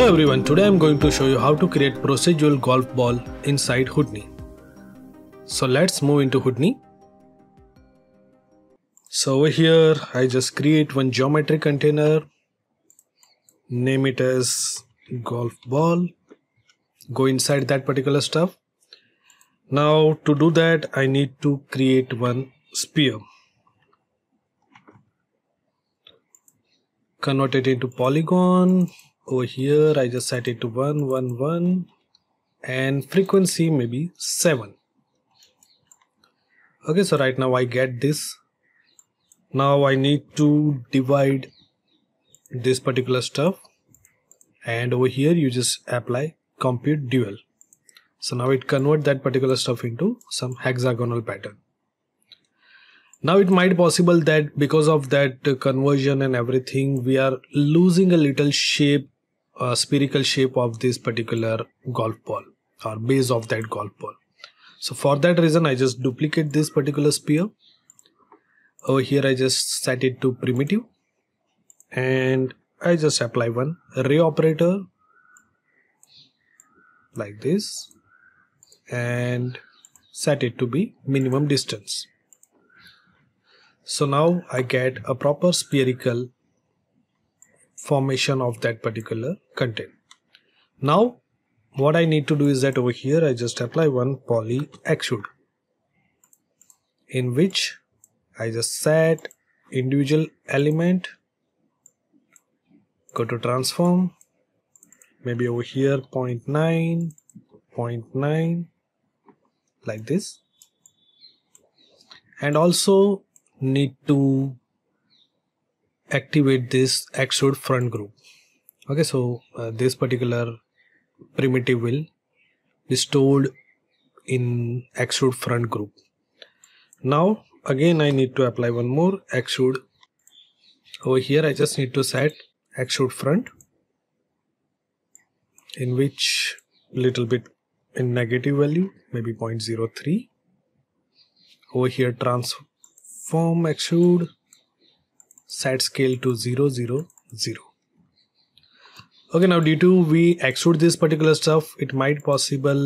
Hello everyone, today I'm going to show you how to create procedural golf ball inside Houdini. So let's move into Houdini. So over here I just create one geometry container, name it as golf ball, go inside that particular stuff. Now to do that I need to create one sphere. Convert it into polygon over here I just set it to 1 1 1 and frequency maybe 7 okay so right now I get this. Now I need to divide this particular stuff. And over here you just apply compute dual. So now it convert that particular stuff into some hexagonal pattern. Now it might possible that because of that conversion and everything we are losing a little shape uh, spherical shape of this particular golf ball or base of that golf ball. So for that reason I just duplicate this particular sphere. Over here I just set it to primitive and I just apply one ray operator like this and set it to be minimum distance. So now I get a proper spherical formation of that particular content. Now what I need to do is that over here I just apply one poly extrude in which I just set individual element go to transform maybe over here 0 0.9 0 0.9 like this and also need to activate this extrude front group. Okay so uh, this particular primitive will be stored in extrude front group. Now again I need to apply one more extrude over here I just need to set extrude front in which little bit in negative value maybe 0.03 over here transform extrude set scale to 0 0 0 okay now due to we extrude this particular stuff it might possible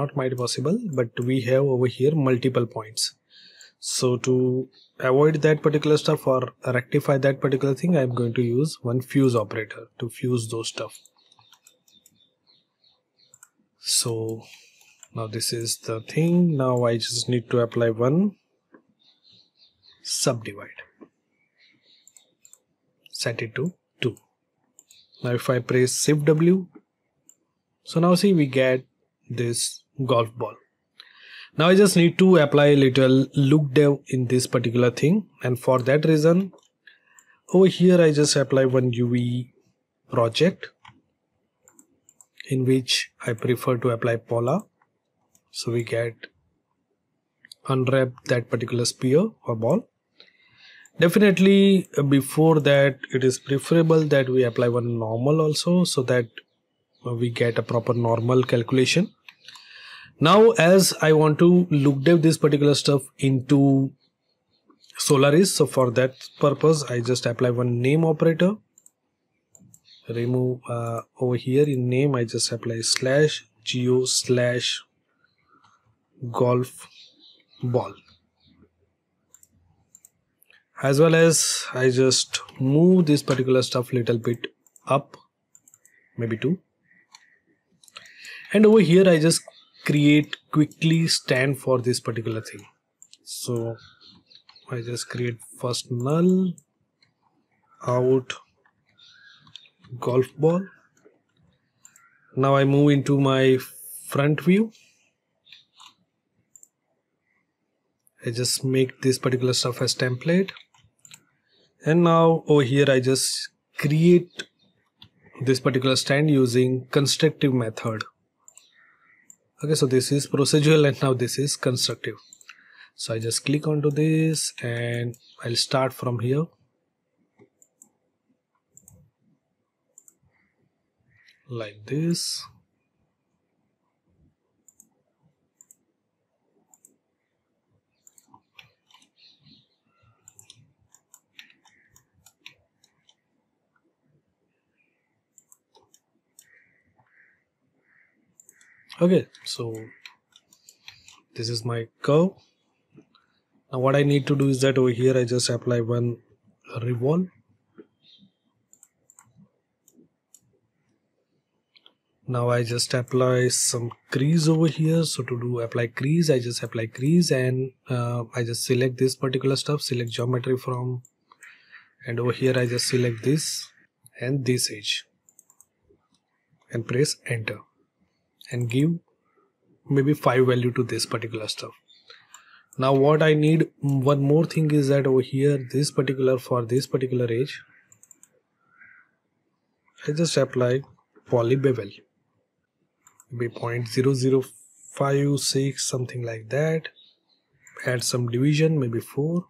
not might possible but we have over here multiple points. So to avoid that particular stuff or rectify that particular thing i'm going to use one fuse operator to fuse those stuff. So now this is the thing. Now i just need to apply one subdivide set it to 2 now if I press shift W so now see we get this golf ball. Now I just need to apply a little look dev in this particular thing. And for that reason over here I just apply one UV project in which I prefer to apply Polar so we get unwrap that particular sphere or ball definitely uh, before that it is preferable that we apply one normal also so that uh, we get a proper normal calculation. Now as i want to look dev this particular stuff into solaris so for that purpose i just apply one name operator. Remove uh, over here in name i just apply slash geo slash golf ball as well as I just move this particular stuff little bit up maybe two. And over here I just create quickly stand for this particular thing. So I just create first null out golf ball. Now I move into my front view. I just make this particular stuff as template and now over here I just create this particular stand using constructive method. Okay so this is procedural and now this is constructive. So I just click onto this and I'll start from here. Like this okay so this is my curve. Now what I need to do is that over here I just apply one revolve now I just apply some crease over here. So to do apply crease I just apply crease and uh, I just select this particular stuff select geometry from and over here I just select this and this edge and press enter and give maybe 5 value to this particular stuff. Now what I need one more thing is that over here this particular for this particular age I just apply poly bevel maybe 0.0056 something like that. Add some division maybe 4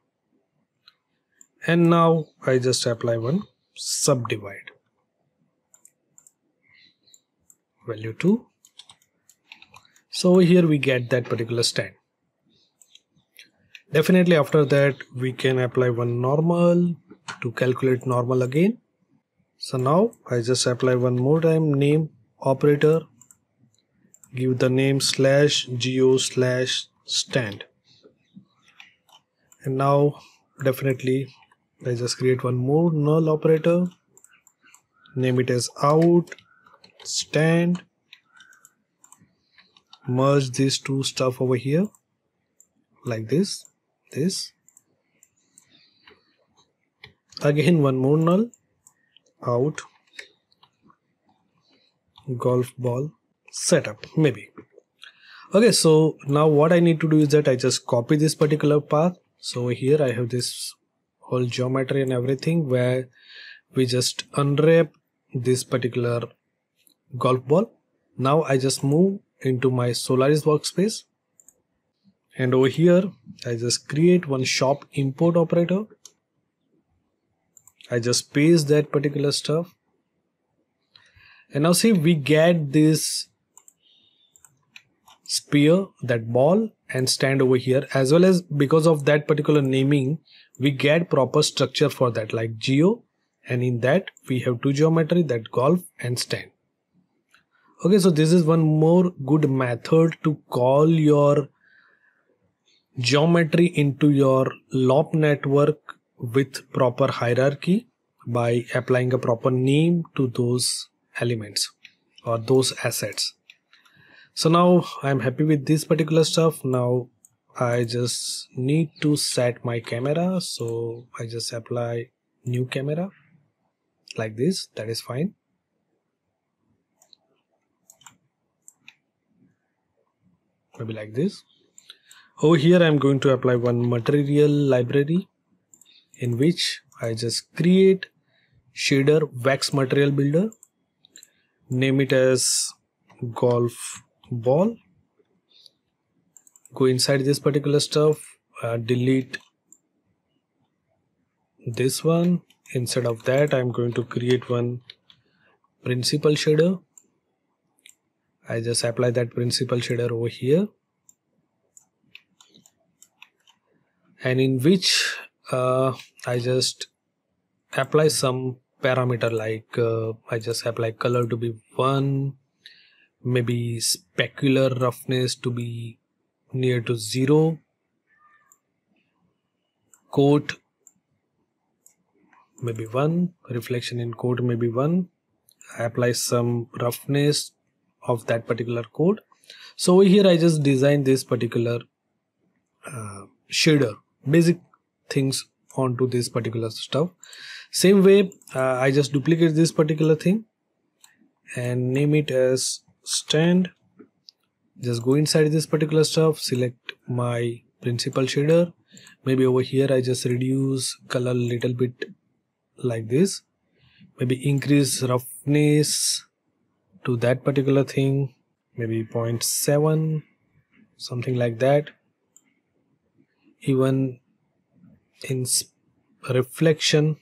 and now I just apply one subdivide. Value 2 so here we get that particular stand. Definitely after that we can apply one normal to calculate normal again. So now I just apply one more time name operator give the name slash geo slash stand. And now definitely I just create one more null operator name it as out stand merge these two stuff over here like this this. Again one more null. Out. Golf ball. Setup maybe. Okay so now what I need to do is that I just copy this particular path. So here I have this whole geometry and everything where we just unwrap this particular golf ball. Now I just move into my Solaris workspace. And over here I just create one SOP import operator. I just paste that particular stuff. And now see we get this spear that ball and stand over here. As well as because of that particular naming we get proper structure for that like geo. And in that we have two geometry that golf and stand okay so this is one more good method to call your geometry into your LOP network with proper hierarchy by applying a proper name to those elements or those assets. So now I'm happy with this particular stuff. Now I just need to set my camera. So I just apply new camera like this. That is fine maybe like this. Over here I'm going to apply one material library in which I just create shader wax material builder. Name it as golf ball. Go inside this particular stuff uh, delete this one. Instead of that I'm going to create one principal shader I just apply that principal shader over here. And in which uh, I just apply some parameter like uh, I just apply color to be 1 maybe specular roughness to be near to 0 coat maybe 1 reflection in coat maybe 1 I apply some roughness of that particular code. So here I just design this particular uh, shader basic things onto this particular stuff. Same way uh, I just duplicate this particular thing and name it as stand. Just go inside this particular stuff select my principal shader. Maybe over here I just reduce color a little bit like this. Maybe increase roughness to that particular thing maybe 0.7 something like that. Even in reflection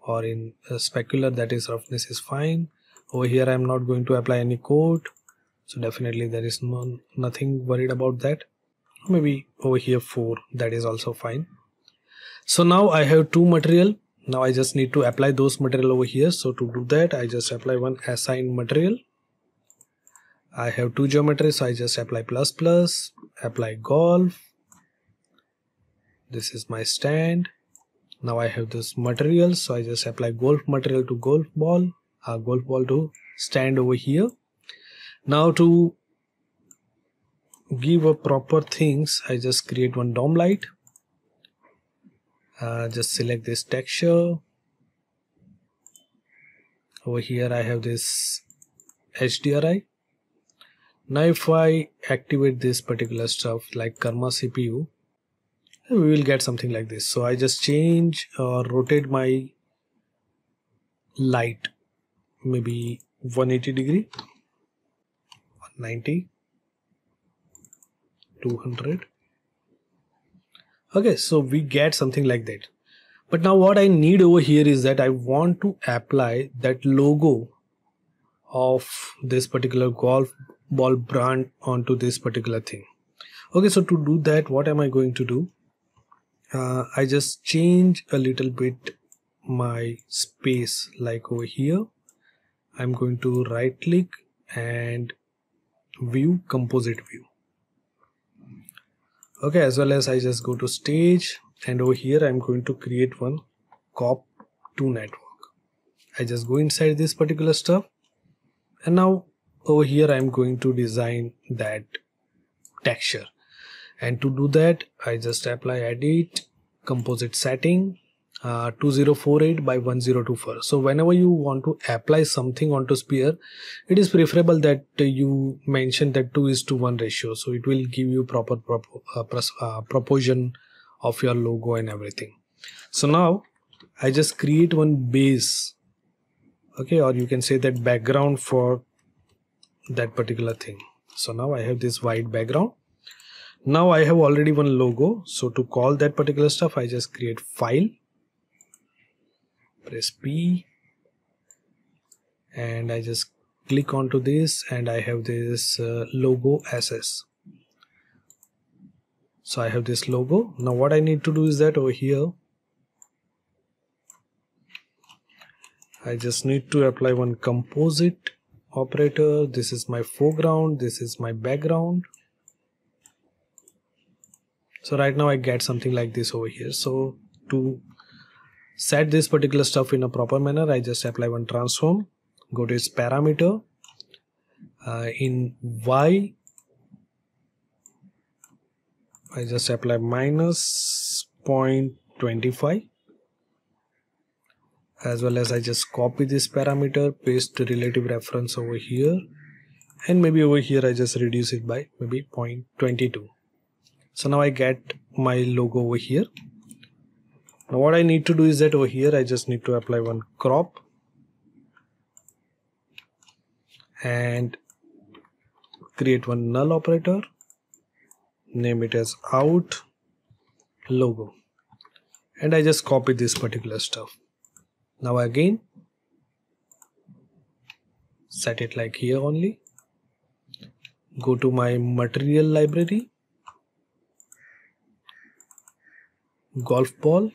or in specular that is roughness is fine. Over here I'm not going to apply any coat so definitely there is no nothing worried about that. Maybe over here 4 that is also fine. So now I have two material. Now I just need to apply those material over here. So to do that I just apply one assign material I have two geometries so I just apply plus plus apply golf. This is my stand. Now I have this material so I just apply golf material to golf ball uh, golf ball to stand over here. Now to give a proper things I just create one Dome light. Uh, just select this texture. Over here I have this HDRI now if I activate this particular stuff like Karma CPU we will get something like this. So I just change or rotate my light. Maybe 180 degree. 190 200 okay so we get something like that. But now what I need over here is that I want to apply that logo of this particular golf ball brand onto this particular thing. Okay so to do that what am I going to do? Uh, I just change a little bit my space like over here. I'm going to right click and view composite view. Okay as well as I just go to stage and over here I'm going to create one cop2 network. I just go inside this particular stuff and now over here I'm going to design that texture. And to do that I just apply edit composite setting uh, 2048 by 1024 so whenever you want to apply something onto sphere it is preferable that you mention that 2 is to 1 ratio. So it will give you proper uh, uh, proportion of your logo and everything. So now I just create one base. Okay or you can say that background for that particular thing. So now I have this white background. Now I have already one logo. So to call that particular stuff I just create file. Press P. And I just click onto this and I have this uh, logo SS so I have this logo. Now what I need to do is that over here I just need to apply one composite operator this is my foreground this is my background. So right now I get something like this over here. So to set this particular stuff in a proper manner I just apply one transform go to its parameter uh, in Y I just apply minus 0.25 as well as I just copy this parameter paste the relative reference over here. And maybe over here I just reduce it by maybe 0.22 so now I get my logo over here. Now what I need to do is that over here I just need to apply one crop. And create one null operator. Name it as out logo. And I just copy this particular stuff now again set it like here only. Go to my material library. Golf ball.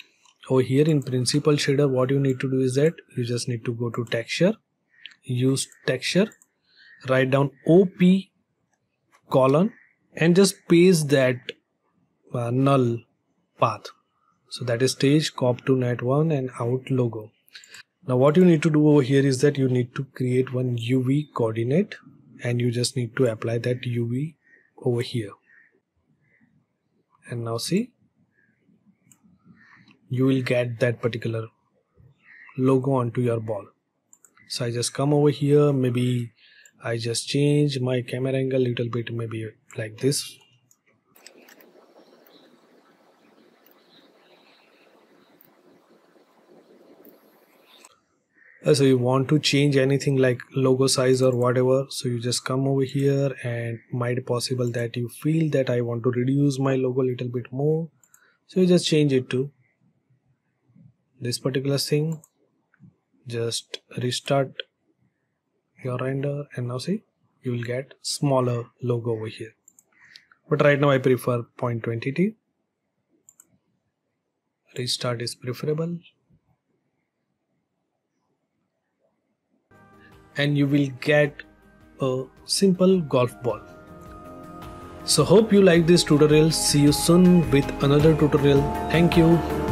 Over here in principal shader what you need to do is that you just need to go to texture. Use texture. Write down op colon and just paste that uh, null path. So that is stage cop2 net 1 and out logo now what you need to do over here is that you need to create one uv coordinate and you just need to apply that uv over here. And now see you will get that particular logo onto your ball. So I just come over here maybe I just change my camera angle a little bit maybe like this Uh, so you want to change anything like logo size or whatever so you just come over here and might possible that you feel that I want to reduce my logo a little bit more. So you just change it to this particular thing. Just restart your render and now see you will get smaller logo over here. But right now I prefer 0.20t restart is preferable and you will get a simple golf ball. So hope you like this tutorial. See you soon with another tutorial. Thank you.